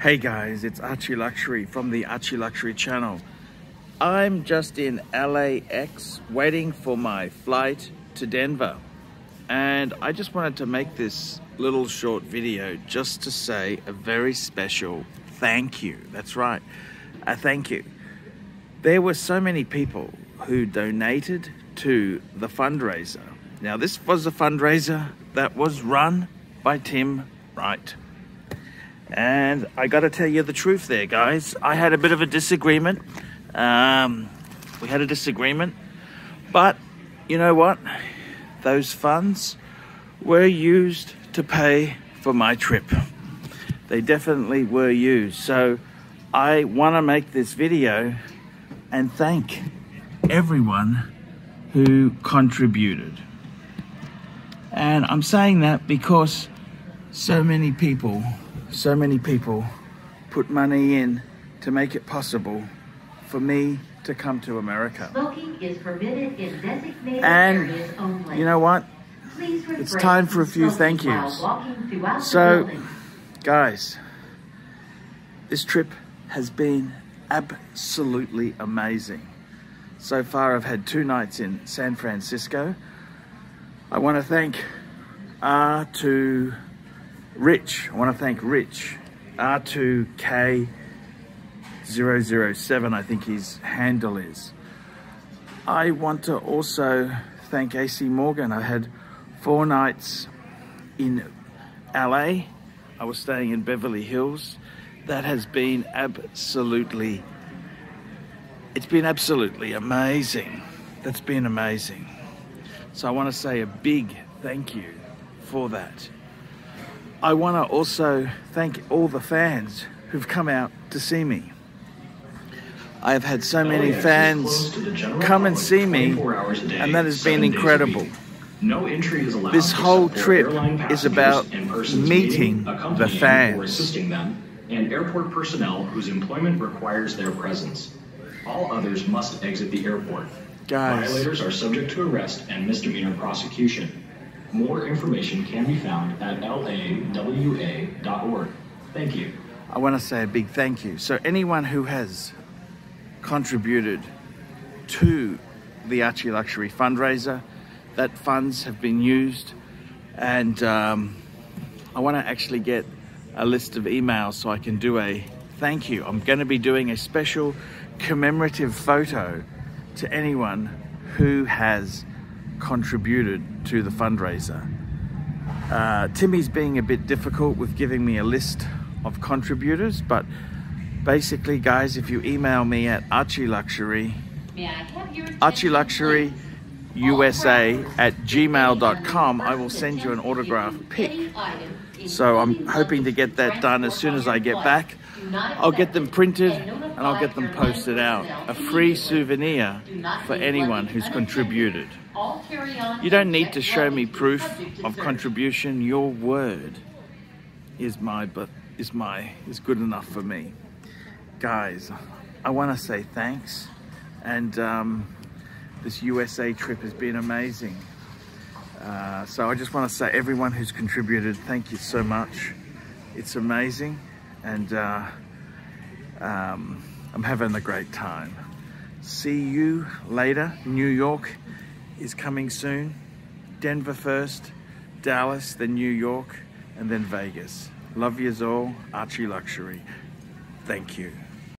Hey guys, it's Archie Luxury from the Archie Luxury channel. I'm just in LAX waiting for my flight to Denver. And I just wanted to make this little short video just to say a very special thank you. That's right, a thank you. There were so many people who donated to the fundraiser. Now, this was a fundraiser that was run by Tim Wright. And I got to tell you the truth there, guys. I had a bit of a disagreement. Um, we had a disagreement. But you know what? Those funds were used to pay for my trip. They definitely were used. So I want to make this video and thank everyone who contributed. And I'm saying that because so many people so many people put money in to make it possible for me to come to America. Smoking is permitted in designated And areas only. you know what? Please It's time for a few thank yous. walking throughout the So, guys, this trip has been absolutely amazing. So far, I've had two nights in San Francisco. I want to thank R2 Rich. I want to thank Rich. R2K007, I think his handle is. I want to also thank AC Morgan. I had four nights in LA. I was staying in Beverly Hills. That has been absolutely, it's been absolutely amazing. That's been amazing. So I want to say a big thank you for that. I want to also thank all the fans who've come out to see me. I've had so many fans closed to the general come and see me, 24 hours a day, and that has been seven days a incredible. No entry is allowed This whole trip is about meeting the fans. Or assisting them, and airport personnel whose employment requires their presence. All others must exit the airport. Guys. Violators are subject to arrest and misdemeanor prosecution. More information can be found at lawa.org. Thank you. I want to say a big thank you. So, anyone who has contributed to the Archie Luxury fundraiser, that funds have been used, and um, I want to actually get a list of emails so I can do a thank you. I'm going to be doing a special commemorative photo to anyone who has contributed to the fundraiser. Uh, Timmy's being a bit difficult with giving me a list of contributors, but basically, guys, if you email me at I have your archieluxury USA at gmail.com, I will send you an autograph pic. So I'm hoping to get that done as soon as I get back. I'll get them printed and I'll get them posted out. A free souvenir for anyone who's contributed. You don't need to show me proof of contribution. Your word is my but is my is good enough for me. Guys, I want to say thanks, and um, this USA trip has been amazing. Uh, so I just want to say everyone who's contributed, thank you so much. It's amazing, and uh, um, I'm having a great time. See you later. New York is coming soon. Denver first, Dallas, then New York, and then Vegas. Love yous all. Archie Luxury. Thank you.